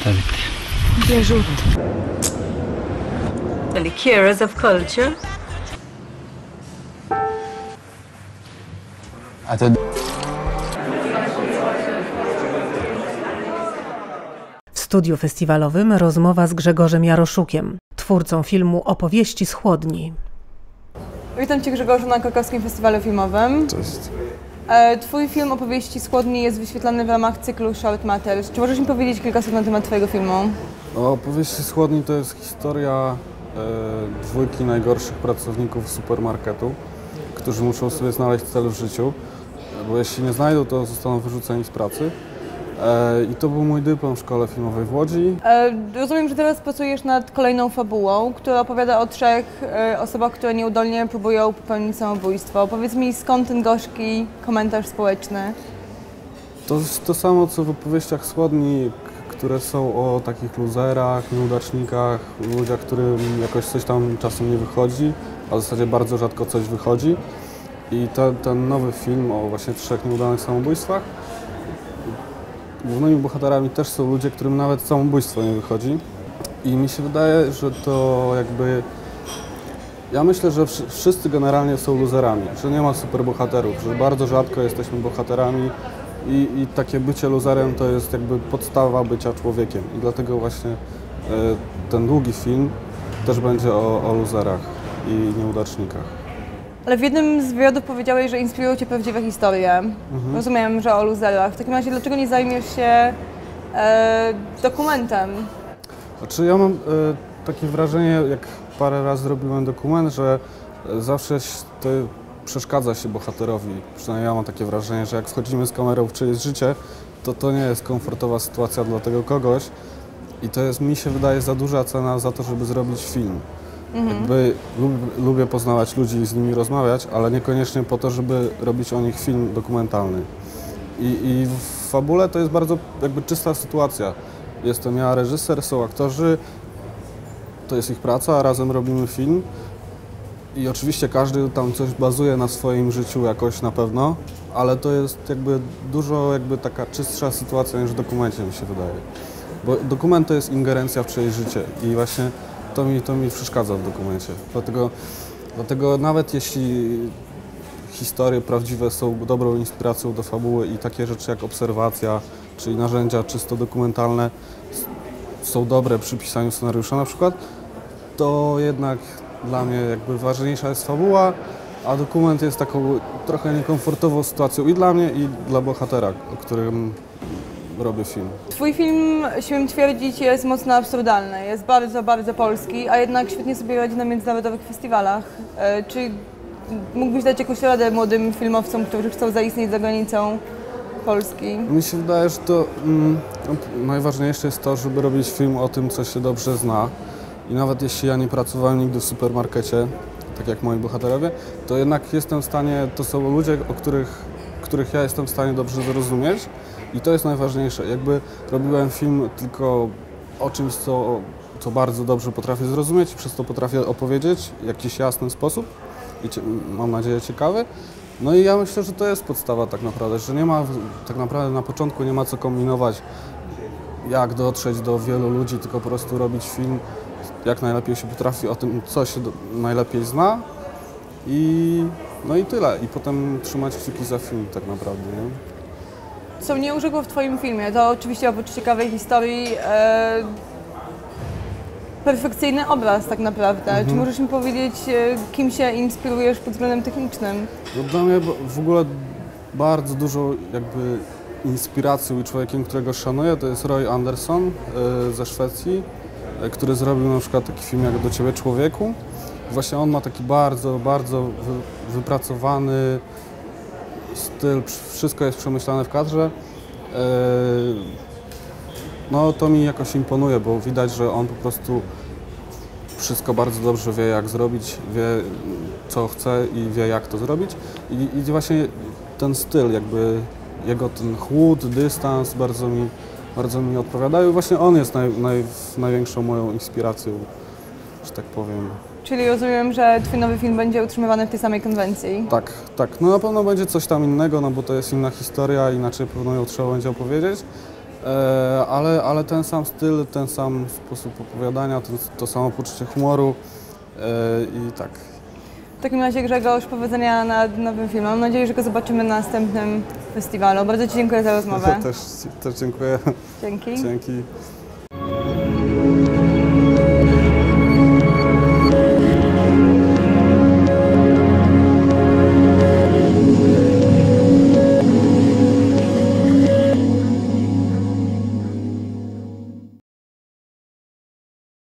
przedstawić. Biżut. The liqueurs of culture. A to W studiu festiwalowym rozmowa z Grzegorzem Jaroszukiem, twórcą filmu Opowieści z chłodni. Witam Cię Grzegorzu na Krakowskim Festiwalu Filmowym. Cześć. E, Twój film Opowieści Skłodni jest wyświetlany w ramach cyklu Short Matters. Czy możesz mi powiedzieć kilka słów na temat Twojego filmu? Opowieści z chłodni to jest historia e, dwójki najgorszych pracowników supermarketu, którzy muszą sobie znaleźć cel w życiu, bo jeśli nie znajdą, to zostaną wyrzuceni z pracy. E, I to był mój dyplom w szkole filmowej w Łodzi. E, Rozumiem, że teraz pracujesz nad kolejną fabułą, która opowiada o trzech e, osobach, które nieudolnie próbują popełnić samobójstwo. Powiedz mi, skąd ten gorzki komentarz społeczny? To jest to samo, co w opowieściach z chłodni, k- które są o takich luzerach, nieudacznikach, ludziach, którym jakoś coś tam czasem nie wychodzi, a w zasadzie bardzo rzadko coś wychodzi. I ten, ten nowy film o właśnie trzech nieudanych samobójstwach, głównymi bohaterami też są ludzie, którym nawet samobójstwo nie wychodzi. I mi się wydaje, że to jakby... Ja myślę, że wszy- wszyscy generalnie są luzerami, że nie ma superbohaterów, że bardzo rzadko jesteśmy bohaterami i, i takie bycie luzerem to jest jakby podstawa bycia człowiekiem. I dlatego właśnie e, ten długi film też będzie o, o luzerach i nieudacznikach. Ale w jednym z wywiadów powiedziałeś, że inspirują Cię prawdziwe historie. Rozumiem, że o luzerach. W takim razie dlaczego nie zajmiesz się e, dokumentem? Znaczy ja mam e, takie wrażenie, jak parę razy robiłem dokument, że e, zawsze to przeszkadza się bohaterowi. Przynajmniej ja mam takie wrażenie, że jak wchodzimy z kamerą w czyjeś życie, to to nie jest komfortowa sytuacja dla tego kogoś i to jest, mi się wydaje, za duża cena za to, żeby zrobić film. Jakby lub, lubię poznawać ludzi i z nimi rozmawiać, ale niekoniecznie po to, żeby robić o nich film dokumentalny. I, I w fabule to jest bardzo jakby czysta sytuacja. Jestem ja reżyser, są aktorzy, to jest ich praca, a razem robimy film. I oczywiście każdy tam coś bazuje na swoim życiu jakoś na pewno, ale to jest jakby dużo jakby taka czystsza sytuacja niż w dokumencie mi się wydaje. Bo dokument to jest ingerencja w czyjeś życie i właśnie to mi, to mi przeszkadza w dokumencie. Dlatego, dlatego nawet jeśli historie prawdziwe są dobrą inspiracją do fabuły i takie rzeczy jak obserwacja, czyli narzędzia czysto dokumentalne są dobre przy pisaniu scenariusza na przykład, to jednak dla mnie jakby ważniejsza jest fabuła, a dokument jest taką trochę niekomfortową sytuacją i dla mnie, i dla bohatera, o którym robię film. Twój film, śmiem twierdzić, jest mocno absurdalny. Jest bardzo, bardzo polski, a jednak świetnie sobie radzi na międzynarodowych festiwalach. E, Czy mógłbyś dać jakąś radę młodym filmowcom, którzy chcą zaistnieć za granicą Polski? Mi się wydaje, że to mm, no, najważniejsze jest to, żeby robić film o tym, co się dobrze zna. I nawet jeśli ja nie pracowałem nigdy w supermarkecie, tak jak moi bohaterowie, to jednak jestem w stanie, to są ludzie, o których, których ja jestem w stanie dobrze zrozumieć i to jest najważniejsze. Jakby robiłem film tylko o czymś, co, co bardzo dobrze potrafię zrozumieć przez to potrafię opowiedzieć w jakiś jasny sposób i mam nadzieję ciekawy. No i ja myślę, że to jest podstawa tak naprawdę, że nie ma, tak naprawdę na początku nie ma co kombinować, jak dotrzeć do wielu ludzi, tylko po prostu robić film jak najlepiej się potrafi o tym, co się do, najlepiej zna i no i tyle. I potem trzymać kciuki za film tak naprawdę, nie? Co mnie urzekło w Twoim filmie, to oczywiście oprócz ciekawej historii e, perfekcyjny obraz tak naprawdę. Czy możesz mi powiedzieć, e, kim się inspirujesz pod względem technicznym? No dla mnie w ogóle bardzo dużo jakby inspiracją i człowiekiem, którego szanuję, to jest Roy Anderson e, ze Szwecji, e, który zrobił na przykład taki film jak Do Ciebie Człowieku. Właśnie on ma taki bardzo, bardzo wy, wypracowany styl, wszystko jest przemyślane w kadrze. E, No to mi jakoś imponuje, bo widać, że on po prostu wszystko bardzo dobrze wie, jak zrobić, wie, co chce i wie, jak to zrobić. I, i właśnie ten styl, jakby jego ten chłód, dystans bardzo mi, bardzo mi odpowiadają. Właśnie on jest naj, naj, największą moją inspiracją, że tak powiem. Czyli rozumiem, że Twój nowy film będzie utrzymywany w tej samej konwencji. Tak, tak. No na pewno będzie coś tam innego, no bo to jest inna historia, inaczej pewno ją trzeba będzie opowiedzieć. E, ale, ale ten sam styl, ten sam sposób opowiadania, ten, to samo poczucie humoru e, i tak. W takim razie Grzegorz, powodzenia nad nowym filmem. Mam nadzieję, że go zobaczymy na następnym festiwalu. Bardzo Ci dziękuję za rozmowę. też, też dziękuję. Dzięki. Dzięki.